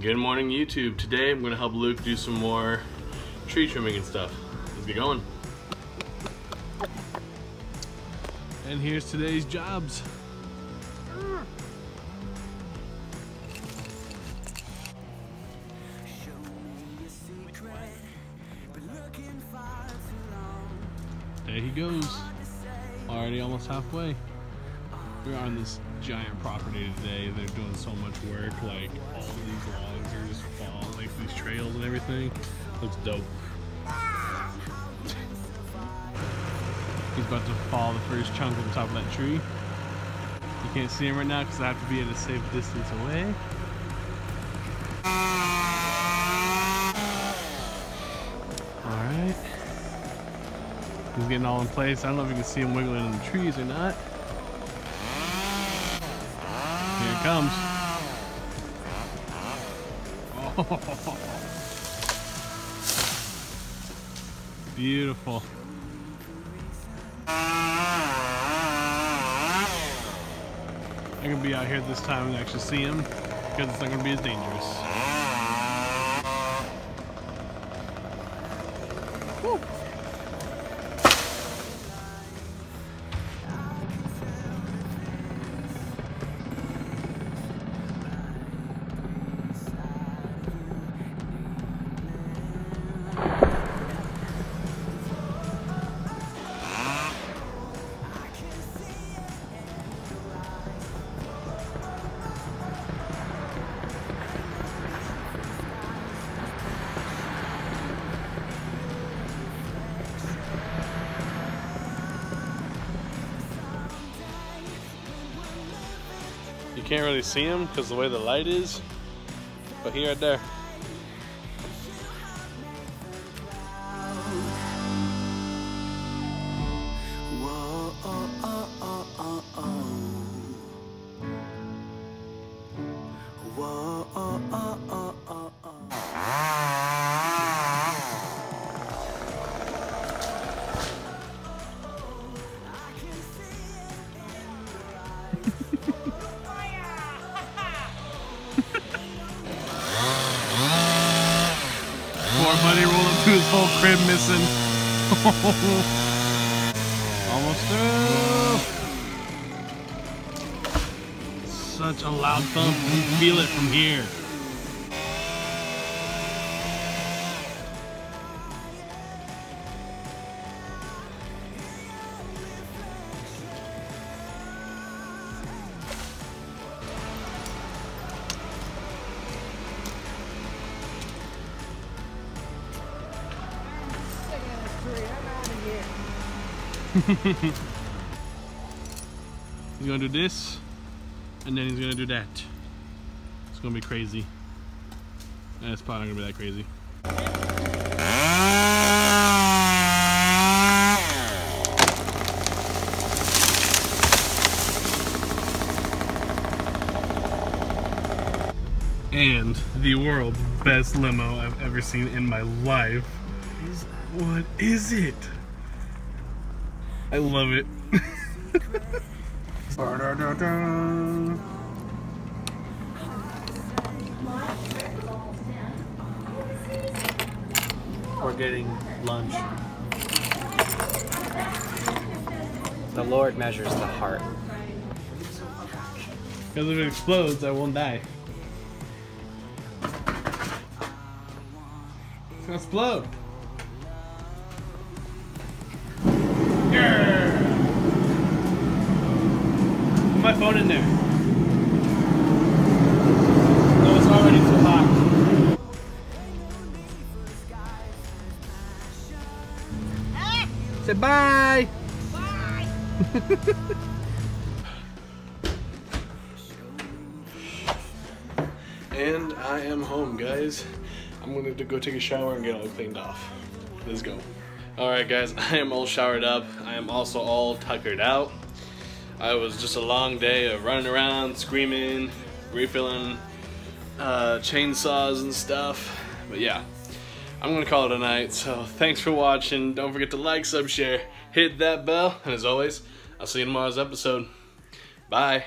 Good morning YouTube. Today I'm gonna help Luke do some more tree trimming and stuff. Let's get going. And here's today's jobs. There he goes. Already almost halfway. We're on this giant property today. They're doing so much work. Like all these logs are just falling, like these trails and everything. Looks dope. He's about to fall the first chunk on top of that tree. You can't see him right now because I have to be at a safe distance away. Alright. He's getting all in place. I don't know if you can see him wiggling in the trees or not. Comes. Oh. Beautiful. I'm gonna be out here this time and actually see him because it's not to be as dangerous. You can't really see him because the way the light is, but he right there. Buddy rolled up to his whole crib missing. Almost through. Such a loud thump. You feel it from here. he's gonna do this, and then he's gonna do that. It's gonna be crazy. And it's probably not gonna be that crazy. And the world's best limo I've ever seen in my life. What is it? I love it. We're getting lunch. The Lord measures the heart. Because if it explodes, I won't die. It's gonna explode. Yeah. Put my phone in there. No, it's already too hot. Say bye. And I am home, guys. I'm gonna go take a shower and get all cleaned off. Let's go. Alright guys, I am all showered up. I am also all tuckered out. I was just a long day of running around, screaming, refilling uh, chainsaws and stuff. But yeah, I'm gonna call it a night. So thanks for watching. Don't forget to like, sub, share, hit that bell, and as always, I'll see you in tomorrow's episode. Bye.